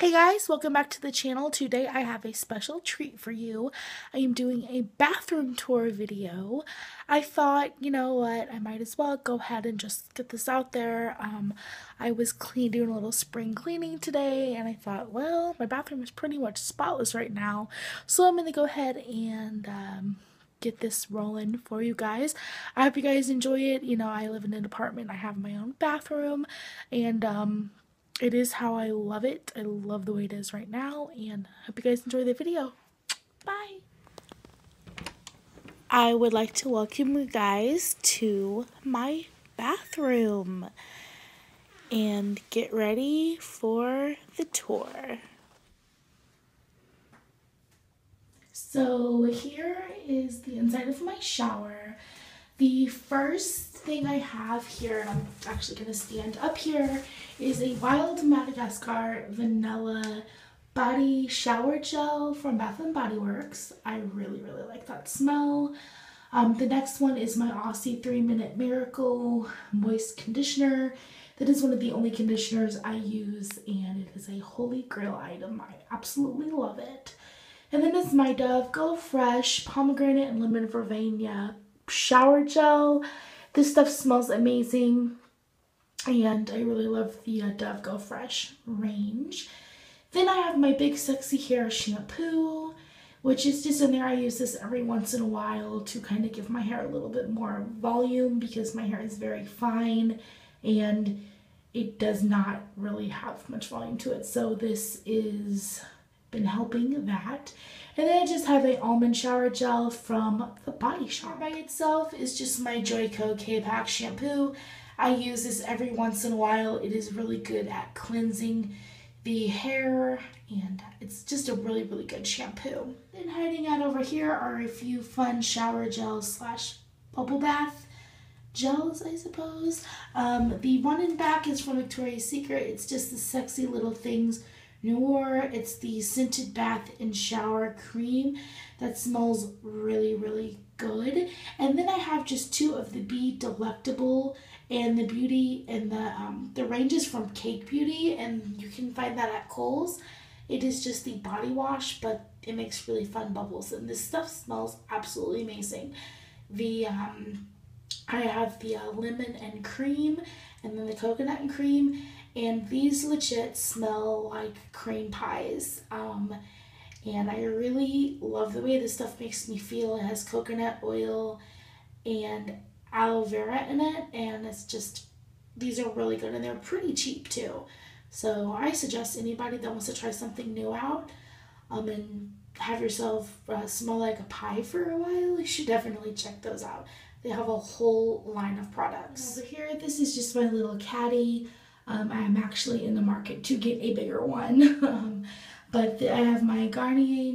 Hey guys, welcome back to the channel. Today I have a special treat for you. I am doing a bathroom tour video. I thought, you know what, I might as well go ahead and just get this out there. Um, I was clean doing a little spring cleaning today and I thought, well, my bathroom is pretty much spotless right now. So I'm going to go ahead and um, get this rolling for you guys. I hope you guys enjoy it. You know, I live in an apartment. I have my own bathroom and um it is how I love it. I love the way it is right now and hope you guys enjoy the video. Bye. I would like to welcome you guys to my bathroom and get ready for the tour. So here is the inside of my shower. The first thing I have here, and I'm actually going to stand up here, is a Wild Madagascar Vanilla Body Shower Gel from Bath & Body Works. I really, really like that smell. Um, the next one is my Aussie 3 Minute Miracle Moist Conditioner. That is one of the only conditioners I use, and it is a holy grail item. I absolutely love it. And then is my Dove Go Fresh Pomegranate and Lemon Verbena shower gel. This stuff smells amazing. And I really love the uh, Dove Go Fresh range. Then I have my Big Sexy Hair Shampoo, which is just in there. I use this every once in a while to kind of give my hair a little bit more volume because my hair is very fine and it does not really have much volume to it. So this is been helping that. And then I just have a almond shower gel from the Body Shop. By itself is just my Joico K-Pak shampoo. I use this every once in a while. It is really good at cleansing the hair and it's just a really really good shampoo. Then hiding out over here are a few fun shower gels slash bubble bath gels I suppose. Um, the one in back is from Victoria's Secret. It's just the sexy little things Noir. It's the scented bath and shower cream that smells really, really good. And then I have just two of the Be Delectable and the Beauty and the um, the range is from Cake Beauty and you can find that at Kohl's. It is just the body wash, but it makes really fun bubbles and this stuff smells absolutely amazing. The um, I have the uh, lemon and cream and then the coconut and cream and these legit smell like cream pies. Um, and I really love the way this stuff makes me feel. It has coconut oil and aloe vera in it, and it's just, these are really good, and they're pretty cheap too. So I suggest anybody that wants to try something new out um, and have yourself uh, smell like a pie for a while, you should definitely check those out. They have a whole line of products. Over here, this is just my little caddy. Um, I am actually in the market to get a bigger one. um, but the, I have my Garnier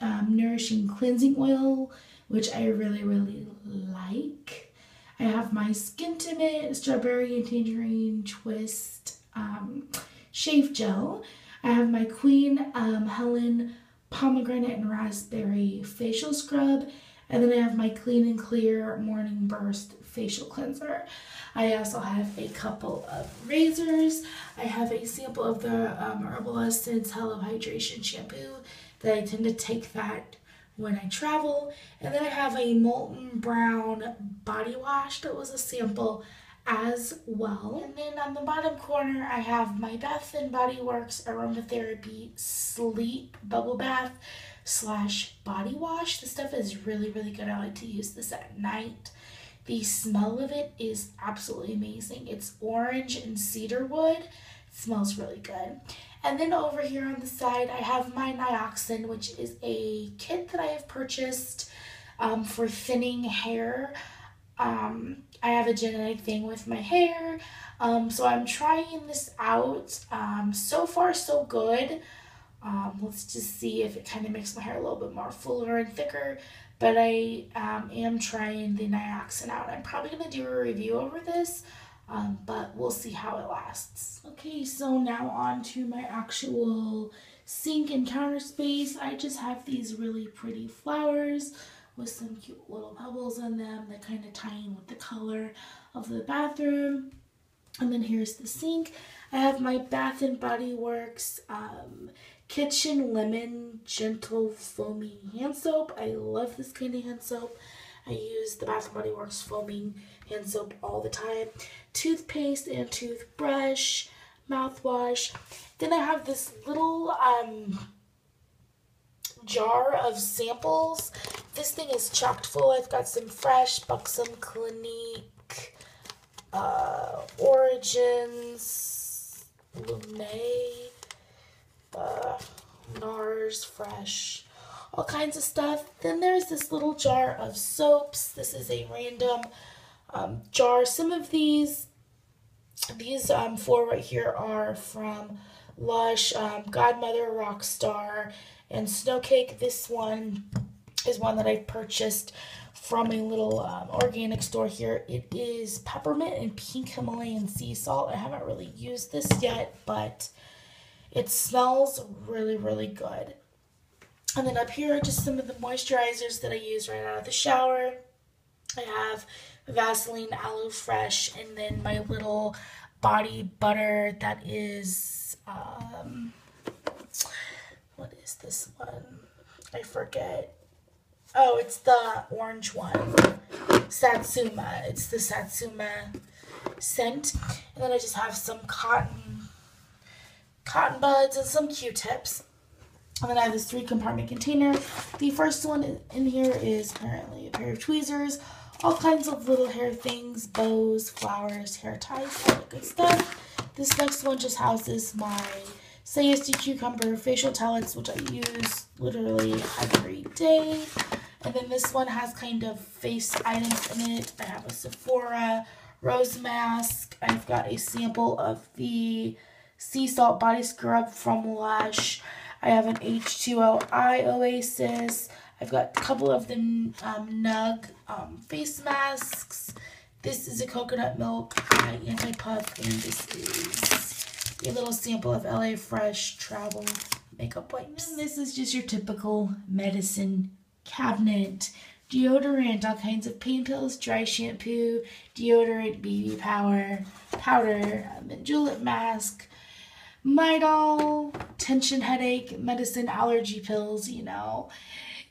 um, Nourishing Cleansing Oil, which I really, really like. I have my Skintimate Strawberry and Tangerine Twist um, Shave Gel. I have my Queen um, Helene Pomegranate and Raspberry Facial Scrub. And then I have my Clean and Clear Morning Burst Facial Cleanser. I also have a couple of razors. I have a sample of the um, Herbal Essence Hello Hydration Shampoo that I tend to take that when I travel. And then I have a Molton Brown Body Wash that was a sample as well. And then on the bottom corner, I have my Bath & Body Works Aromatherapy Sleep Bubble Bath slash Body Wash. This stuff is really, really good. I like to use this at night. The smell of it is absolutely amazing. It's orange and cedar wood. It smells really good. And then over here on the side, I have my Nioxin, which is a kit that I have purchased um, for thinning hair. Um, I have a genetic thing with my hair, um, so I'm trying this out. Um, so far, so good. Um, let's just see if it kind of makes my hair a little bit more fuller and thicker but I um, am trying the Nioxin out. I'm probably going to do a review over this, um, but we'll see how it lasts. Okay, so now on to my actual sink and counter space. I just have these really pretty flowers with some cute little pebbles on them that kind of tie in with the color of the bathroom. And then here's the sink. I have my Bath and Body Works um, Kitchen Lemon Gentle Foaming Hand Soap. I love this kind of hand soap. I use the Bath and Body Works foaming hand soap all the time. Toothpaste and toothbrush, mouthwash. Then I have this little um, jar of samples. This thing is chocked full. I've got some fresh, buxom, clinique, uh, origins, Lume, uh, NARS, fresh, all kinds of stuff. Then there's this little jar of soaps. This is a random um, jar. Some of these, these um, four right here are from Lush, um, Godmother, Rockstar, and Snowcake. This one is one that I purchased from a little um, organic store here. It is peppermint and pink Himalayan sea salt. I haven't really used this yet, but it smells really, really good. And then up here are just some of the moisturizers that I use right out of the shower. I have Vaseline Aloe Fresh and then my little body butter that is, um, what is this one? I forget. Oh, it's the orange one. Satsuma. It's the Satsuma scent. And then I just have some cotton cotton buds and some Q-tips. And then I have this three compartment container. The first one in here is apparently a pair of tweezers, all kinds of little hair things, bows, flowers, hair ties, all that good stuff. This next one just houses my Say Yes to Cucumber facial towels, which I use literally every day. And then this one has kind of face items in it. I have a Sephora rose mask. I've got a sample of the sea salt body scrub from Lush. I have an H2O Eye Oasis. I've got a couple of the um, Nug um, face masks. This is a coconut milk eye anti-puff, and this is a little sample of LA Fresh travel makeup wipes. And this is just your typical medicine cabinet. Deodorant, all kinds of pain pills, dry shampoo, deodorant, BB powder, powder, um, julep mask, Midol, tension headache, medicine, allergy pills, you know,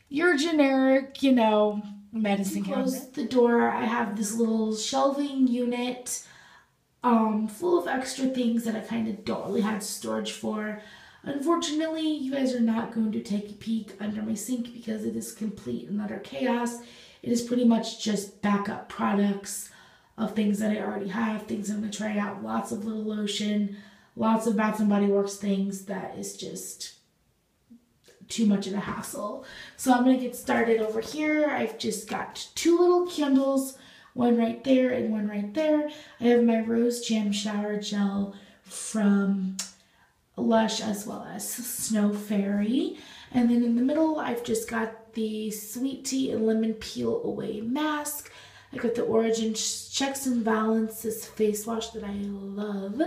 your generic, you know, medicine Close the door. I have this little shelving unit um, full of extra things that I kind of don't really have storage for. Unfortunately, you guys are not going to take a peek under my sink because it is complete and utter chaos. It is pretty much just backup products of things that I already have, things I'm going to try out, lots of little lotion, lots of Bath and Body Works things that is just too much of a hassle. So I'm going to get started over here. I've just got two little candles, one right there and one right there. I have my Rose Jam Shower Gel from Lush as well as Snow Fairy. And then in the middle, I've just got the Sweet Tea and Lemon Peel Away Mask. I got the Origin Checks and Balances face wash that I love.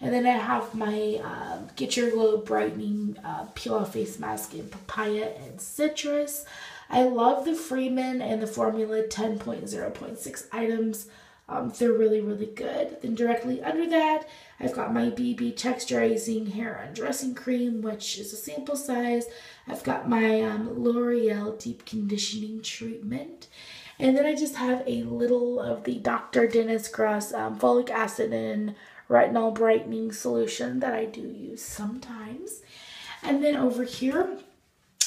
And then I have my uh, Get Your Glow Brightening uh, Peel Off Face Mask in Papaya and Citrus. I love the Freeman and the Formula 10.0.6 items. Um, they're really, really good. Then directly under that, I've got my BB Texturizing Hair Undressing Cream, which is a sample size. I've got my um, L'Oreal Deep Conditioning Treatment. And then I just have a little of the Dr. Dennis Gross um, folic acid and retinol brightening solution that I do use sometimes. And then over here,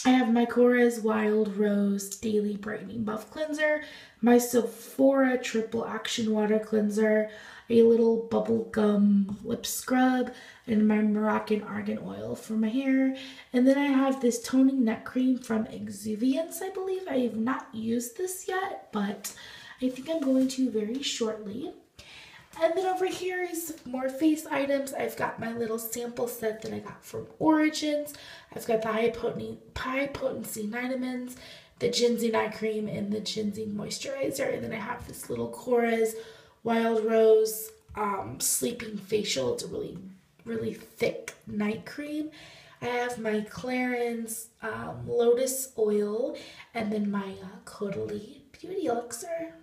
I have my Korres Wild Rose Daily Brightening Buff Cleanser, my Sephora Triple Action Water Cleanser, a little bubblegum lip scrub, and my Moroccan Argan Oil for my hair. And then I have this toning neck cream from Exuviance, I believe. I have not used this yet, but I think I'm going to very shortly. And then over here is more face items. I've got my little sample set that I got from Origins. I've got the high potency, high potency vitamins, the ginseng eye cream, and the ginseng moisturizer. And then I have this little Korres Wild Rose um, Sleeping Facial. It's a really, really thick night cream. I have my Clarins um, Lotus Oil and then my uh, Caudalie Beauty Elixir.